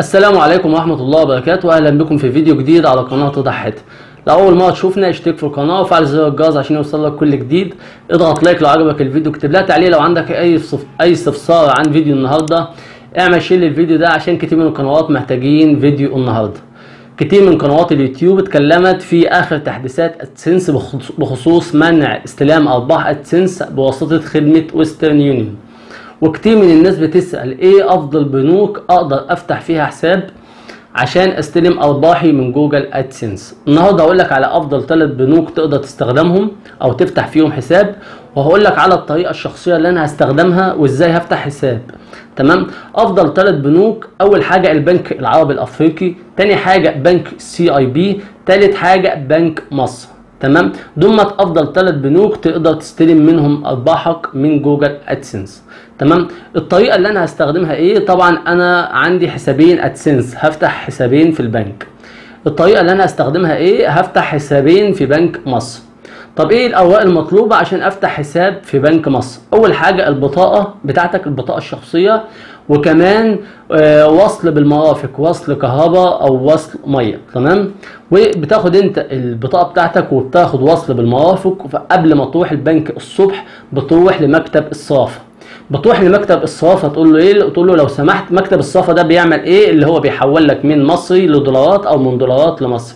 السلام عليكم ورحمة الله وبركاته. أهلا بكم في فيديو جديد على قناة ضحت لأول مرة تشوفنا اشترك في القناة وفعل زر الجرس عشان يوصلك كل جديد. اضغط like لو عجبك الفيديو اكتب لها تعليق لو عندك أي صف... أي استفسار عن فيديو النهاردة. اعمل share للفيديو ده عشان كتير من القنوات محتاجين فيديو النهاردة. كتير من قنوات اليوتيوب اتكلمت في آخر تحديثات AdSense بخصوص- منع استلام أرباح AdSense بواسطة خدمة Western Union وكتير من الناس بتسأل إيه أفضل بنوك أقدر أفتح فيها حساب عشان أستلم أرباحي من Google AdSense؟ النهارده هقول لك على أفضل ثلاث بنوك تقدر تستخدمهم أو تفتح فيهم حساب وهقول لك على الطريقة الشخصية اللي أنا هستخدمها وإزاي هفتح حساب. تمام؟ أفضل ثلاث بنوك أول حاجة البنك العربي الأفريقي تاني حاجة بنك CIB تالت حاجة بنك مصر. تمام؟ دمت افضل ثلاث بنوك تقدر تستلم منهم أرباحك من Google AdSense. تمام؟ الطريقة اللي أنا هستخدمها إيه؟ طبعا أنا عندي حسابين أدسنس هفتح حسابين في البنك. الطريقة اللي أنا هستخدمها إيه؟ هفتح حسابين في بنك مصر. طب إيه الأوراق المطلوبة عشان أفتح حساب في بنك مصر؟ أول حاجة البطاقة بتاعتك البطاقة الشخصية. وكمان آه، وصل بالمرافق وصل كهرباء أو وصل مية تمام؟ وبتاخد أنت البطاقة بتاعتك وبتاخد وصل بالمرافق قبل ما تروح البنك الصبح بتروح لمكتب الصرافة. بتروح لمكتب الصرافة تقول له إيه؟ تقول له لو سمحت مكتب الصرافة ده بيعمل إيه؟ اللي هو بيحول لك من مصري لدولارات أو من دولارات لمصر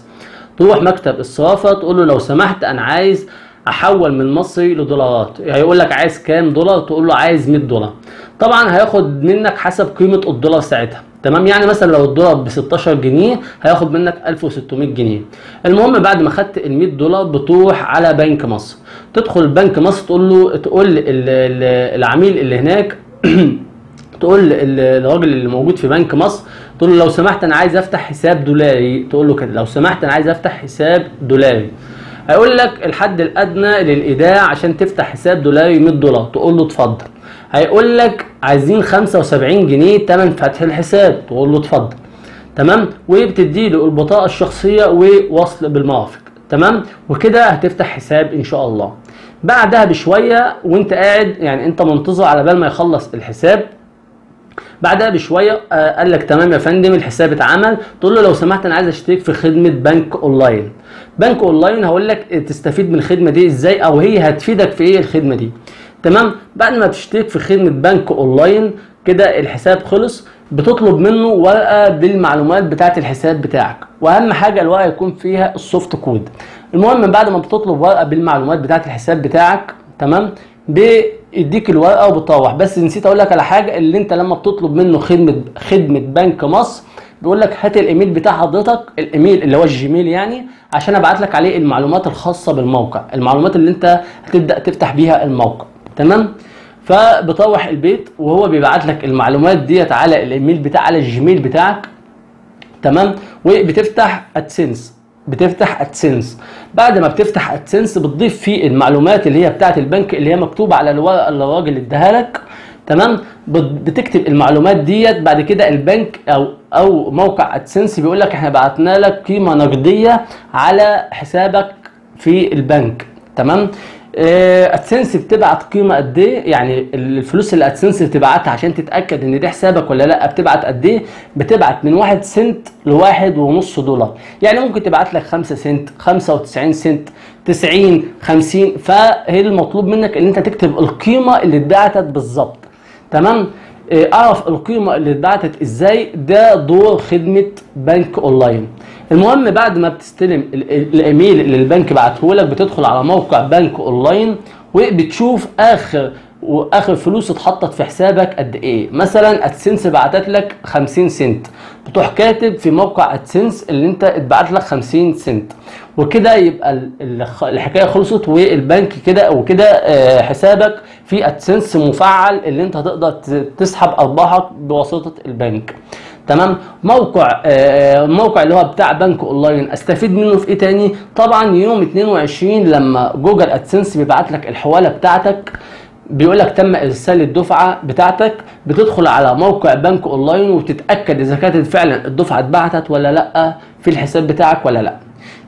تروح مكتب الصرافة تقول له لو سمحت أنا عايز أحول من مصري لدولارات. هيقول لك عايز كام دولار؟ تقول له عايز 100 دولار. طبعا هياخد منك حسب قيمة الدولار ساعتها. تمام؟ يعني مثلا لو الدولار ب 16 جنيه هياخد منك 1600 جنيه. المهم بعد ما خدت ال 100 دولار بتروح على بنك مصر. تدخل بنك مصر تقول له تقول ال- ال- العميل اللي هناك تقول الراجل اللي موجود في بنك مصر تقول له لو سمحت أنا عايز أفتح حساب دولاري. تقول له كده لو سمحت أنا عايز أفتح حساب دولاري. هيقول لك الحد الأدنى للإيداع عشان تفتح حساب دولاري 100 دولار تقول له اتفضل. هيقول لك عايزين 75 جنيه تمن فتح الحساب تقول له اتفضل. تمام؟ وبتدي له البطاقه الشخصية ووصل بالمرافق تمام؟ وكده هتفتح حساب إن شاء الله. بعدها بشوية وانت قاعد يعني انت منتظر على بال ما يخلص الحساب. بعدها بشوية آه، قال لك تمام يا فندم الحساب اتعمل. تقول له لو سمحت أنا عايز أشترك في خدمة بنك أونلاين. بنك أونلاين هقول لك تستفيد من الخدمة دي إزاي أو هي هتفيدك في إيه الخدمة دي. تمام؟ بعد ما تشترك في خدمة بنك أونلاين كده الحساب خلص بتطلب منه ورقة بالمعلومات بتاعة الحساب بتاعك. وأهم حاجة الورقة يكون فيها ال swift code. المهم بعد ما بتطلب ورقة بالمعلومات بتاعة الحساب بتاعك تمام؟ بيديك الورقة وبتروح. بس نسيت أقول لك على حاجة اللي أنت لما بتطلب منه خدمة خدمة بنك مصر بيقول لك هات الايميل بتاع حضرتك الايميل اللي هو ال Gmail يعني عشان ابعت لك عليه المعلومات الخاصة بالموقع المعلومات اللي انت هتبدأ تفتح بيها الموقع تمام؟ فبتروح البيت وهو بيبعت لك المعلومات ديت على الايميل بتاع على ال Gmail بتاعك تمام؟ وبتفتح AdSense بتفتح AdSense بعد ما بتفتح AdSense بتضيف فيه المعلومات اللي هي بتاعه البنك اللي هي مكتوبة على الورقه اللي الراجل اداها لك تمام؟ بت- بتكتب المعلومات ديت بعد كده البنك أو أو موقع AdSense بيقول لك إحنا بعتنا لك قيمة نقدية على حسابك في البنك. تمام؟ آه، AdSense بتبعت قيمة قد إيه؟ يعني الفلوس اللي AdSense بتبعتها عشان تتأكد إن ده حسابك ولا لأ بتبعت قد إيه؟ بتبعت من واحد سنت لواحد ونص دولار. يعني ممكن تبعت لك 5 سنت 95 سنت 90 50 فهي المطلوب منك إن أنت تكتب القيمة اللي اتبعتت بالظبط. تمام؟ آه، أعرف القيمة اللي اتبعتت إزاي ده دور خدمة بنك أونلاين. المهم بعد ما بتستلم ال- ال- الإيميل اللي البنك بعته لك بتدخل على موقع بنك أونلاين وبتشوف آخر وآخر فلوس اتحطت في حسابك قد إيه؟ مثلا AdSense بعتت لك 50 سنت. بتروح كاتب في موقع AdSense اللي أنت اتبعت لك 50 سنت. وكده يبقى الحكاية خلصت والبنك كده وكده آه، حسابك في AdSense مفعل اللي أنت هتقدر تسحب أرباحك بواسطة البنك. تمام؟ موقع آه، موقع اللي هو بتاع بنك أونلاين. أستفيد منه في إيه تاني؟ طبعا يوم 22 لما Google AdSense بيبعت لك الحوالة بتاعتك بيقول لك تم إرسال الدفعة بتاعتك بتدخل على موقع بنك أونلاين وتتاكد إذا كانت فعلا الدفعة اتبعتت ولا لأ في الحساب بتاعك ولا لأ.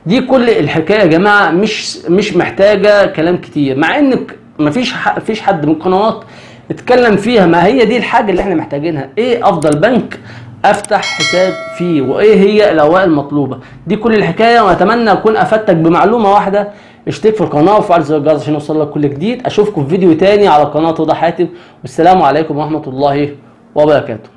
دي كل الحكاية يا جماعة مش مش محتاجة كلام كتير. مع إنك مفيش مفيش حد من القنوات اتكلم فيها ما هي دي الحاجة اللي إحنا محتاجينها. إيه أفضل بنك أفتح حساب فيه؟ وإيه هي الأوراق المطلوبة؟ دي كل الحكاية وأتمنى أكون أفدتك بمعلومة واحدة. اشترك في القناه وفعل زر الجرس عشان يوصلك كل جديد. أشوفكم في فيديو تاني على قناة رضا حاتم. والسلام عليكم ورحمة الله وبركاته.